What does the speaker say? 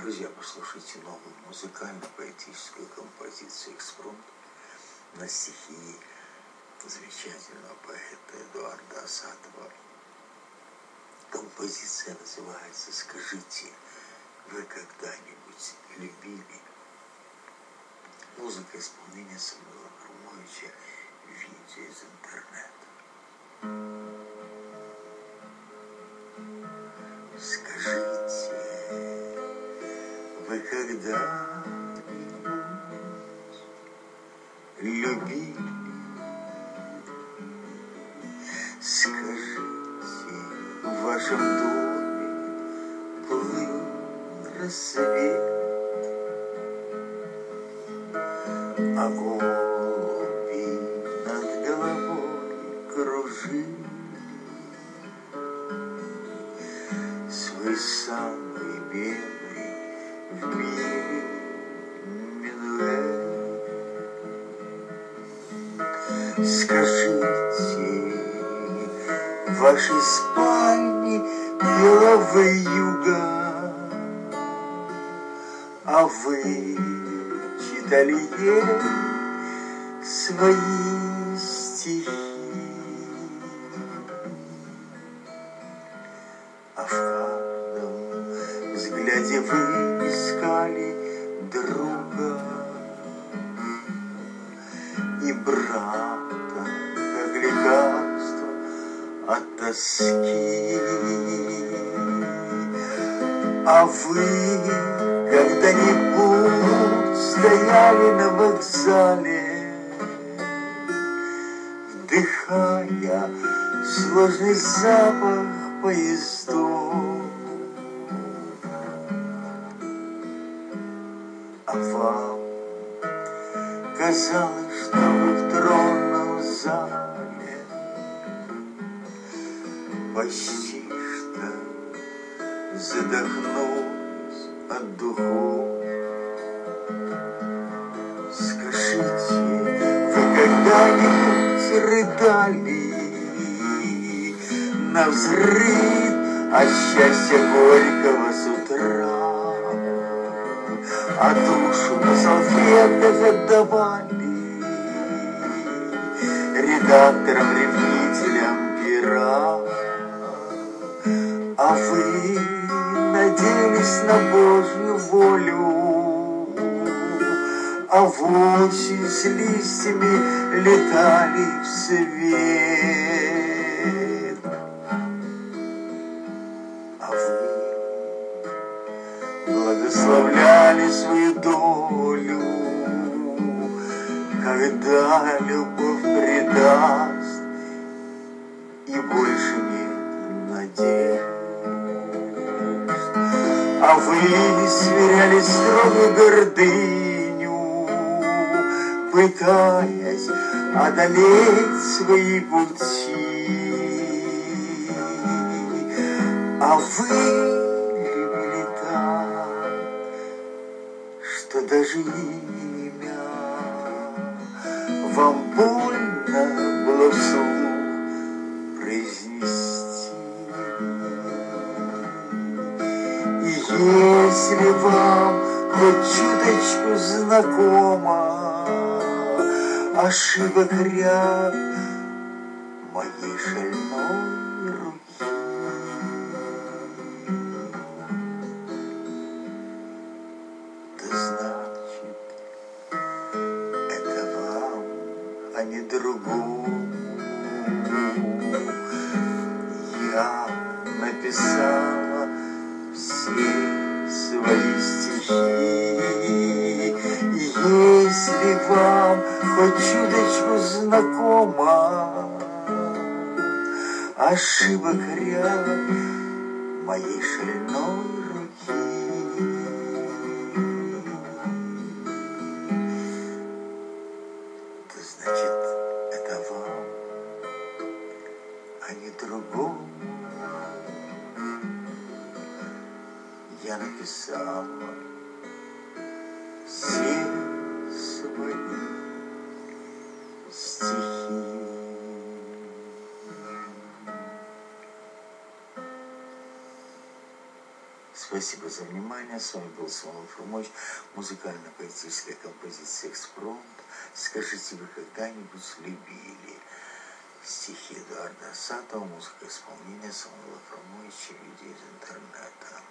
Друзья, послушайте новую музыкально-поэтическую композицию «Экспромт» на стихи замечательного поэта Эдуарда Асадова. Композиция называется «Скажите, вы когда-нибудь любили?» Музыка исполнения Самуила Хрумовича, видео из интернета. Когда-нибудь любили? Скажите, в вашем доме плыл рассвет, а голуби над головой кружили свой самый белый. Скажите, в вашей спальне белого юга, а вы читали ей свои стихи. А в каждом взгляде вы искали друга и брата, как лекарство от тоски. А вы когда-нибудь стояли на вокзале, вдыхая сложный запах поездов. Казалось, что вы в тронном зале почти что задохнулись от духов. Скажите, вы когда-нибудь рыдали на взрыв от счастья горького с утра? А душу на салфетках отдавали редакторам, ревнителям пера. А вы надеялись на Божью волю, а восемь с листьями летали в свет. Благословляли свою долю, когда любовь предаст, и больше нет надежд. А вы сверяли строго гордыню, пытаясь одолеть свои пути. А вы имя вам больно было вслух произнести. И если вам хоть чуточку знакома ошибок ряд моей шальной а не другому. Я написала все свои стихи. И если вам хоть чуточку знакома ошибок ряд моей шальной руки, то значит это вам, а не другому. Я написала все свои стихи. Спасибо за внимание. С вами был Самуил Фрумович. Музыкально-поэтическая композиция «Экспромт». Скажите, вы когда-нибудь любили? Стихи Эдуарда Асатова, музыка исполнения Самуила Фрумовича, видео из интернета.